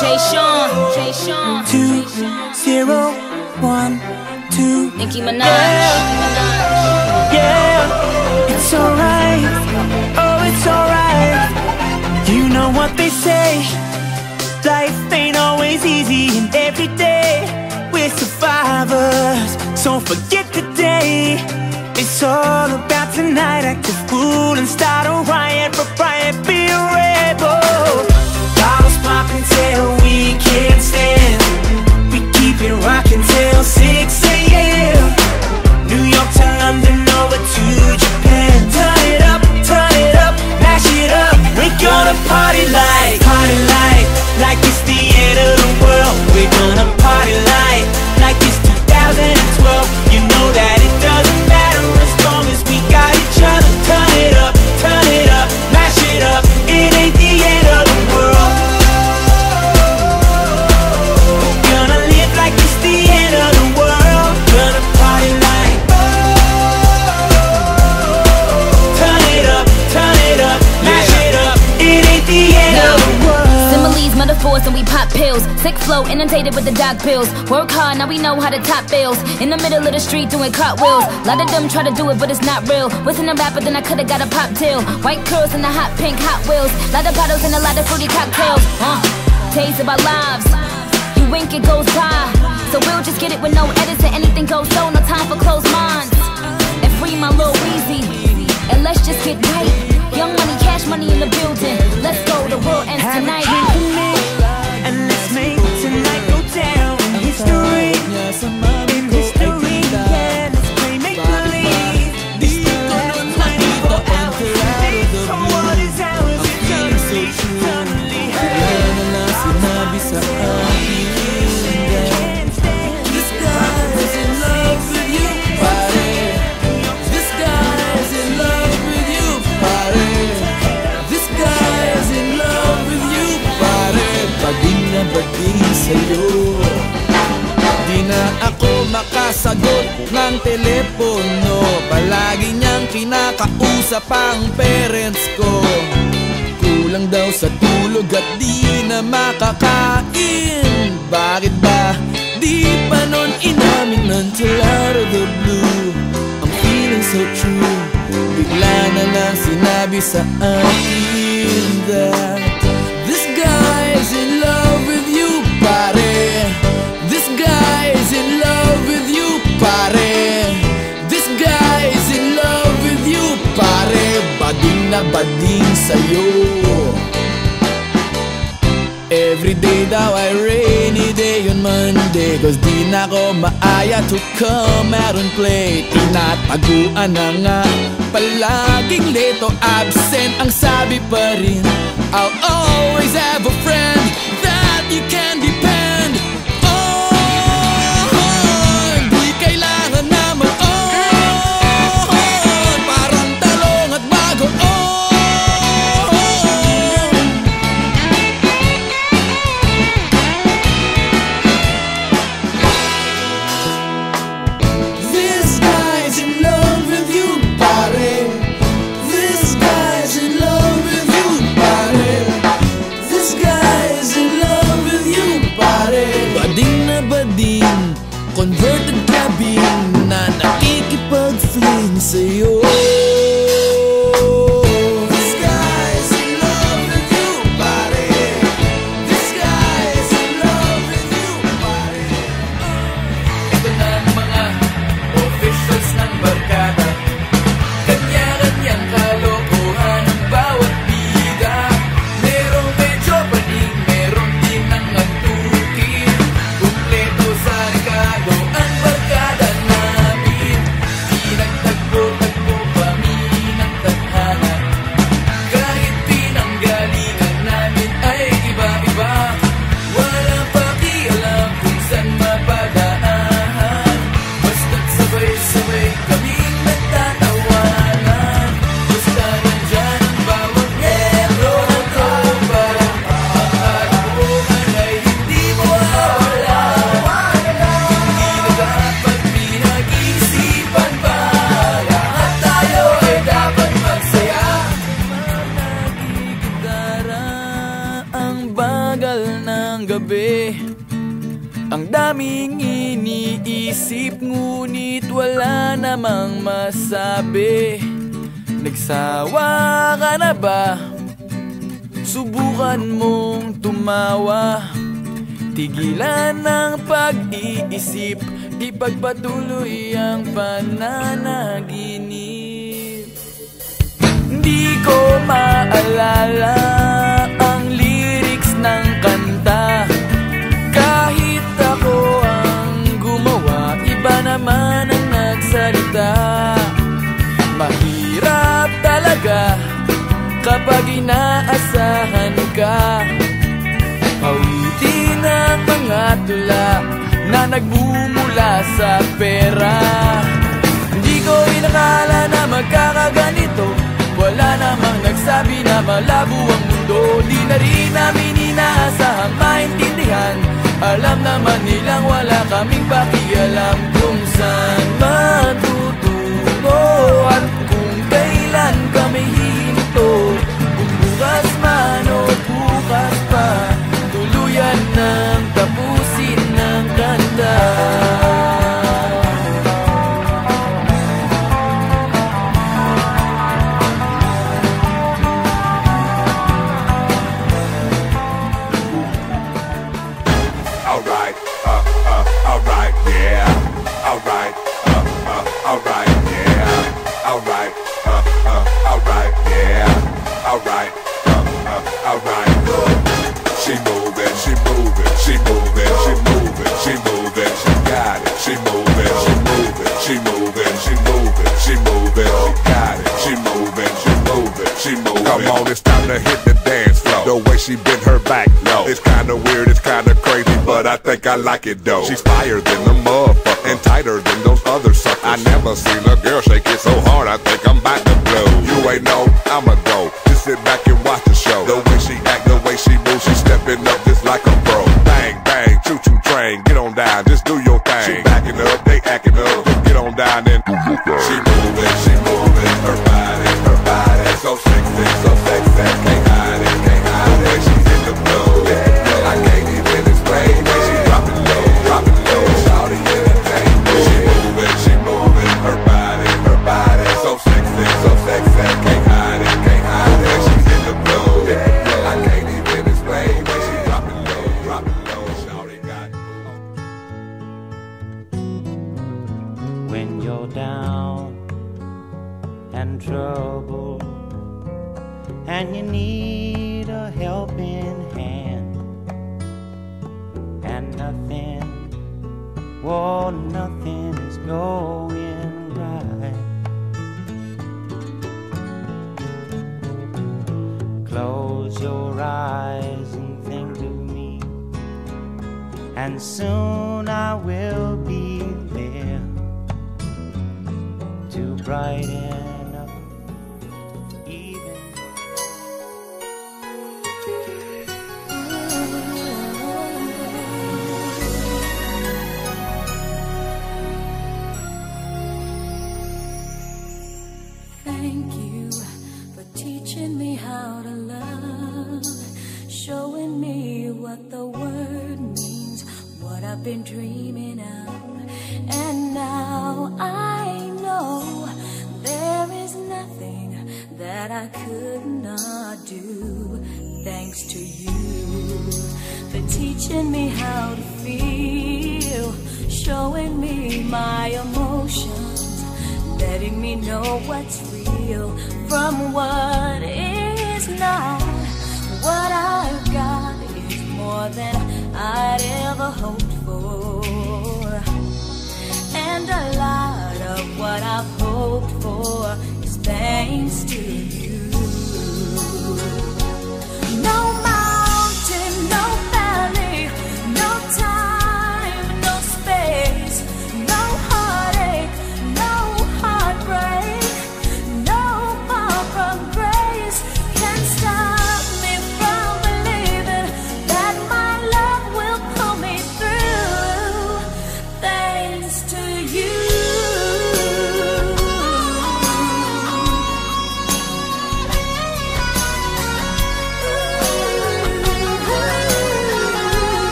Jay Sean, Jay Sean. Two, zero, one, two. Nicki Minaj. Yeah. Yeah, it's alright. Oh, it's alright. You know what they say. Life ain't always easy, and every day we're survivors. So forget the day. It's all about tonight. Act a fool and start a riot. For riot, be a rebel. Pills. Sick flow, inundated with the doc pills. Work hard, now we know how to top bills. In the middle of the street doing cartwheels. A Lot of them try to do it, but it's not real. Wasn't a rapper, then I could've got a pop tail. White curls and the hot pink Hot Wheels. Lot of bottles and a lot of fruity cocktails. Uh, taste of our lives. You wink, it goes by. So we'll just get it with no edits and anything goes so. No time for closed minds. And free my little Weezy. And let's just get right. Young money, cash money in the building. Let's go, the world ends a tonight. And let's make tonight go down. In history, sa'yo. Di na ako makasagot ng telepono. Palagi niyang kinakausap ang parents ko. Kulang daw sa tulog at di na makakain. Bakit ba di pa nun inamin until out of the blue? I'm feeling so true. Bigla na lang sinabi sa akin that sa'yo. Every day daw ay rainy day on Monday Cause di na ko maaya to come out and play Tinataguan na nga Palaging late absent Ang sabi pa rin. I'll always have a friend That you can encontré namang masabi. Nagsawa ka na ba? Subukan mong tumawa. Tigilan ng pag-iisip. Ipagpatuloy ang pananaginip. Di ko maalala kapag inaasahan ka Awitin ang mga tula na nagmumula sa pera. Hindi ko inakala na magkakaganito Wala namang nagsabi na malabo ang mundo. Di na rin namin inaasahang maintindihan. Alam naman nilang wala kaming pakialam Kung saan matutungo At she bent her back, no. It's kinda weird, it's kinda crazy, but I think I like it though. She's fire than the motherfucker and tighter than those other suckers. I never seen a girl shake it so hard, I think I'm about to blow. You ain't know, I'ma go. Just sit back and watch the show. The way she act, the way she moves, she stepping up just like a pro. Bang, bang, choo choo train, get on down, just do your thing. She backing up, they acting up, just get on down and do your thing. She moving, she moving, when you're down and troubled and you need a helping hand and nothing, well, nothing is going right. Close your eyes and think of me, and soon I will to that I could not do. Thanks to you for teaching me how to feel, showing me my emotions, letting me know what's real from what is not. What I've got is more than I'd ever hoped for.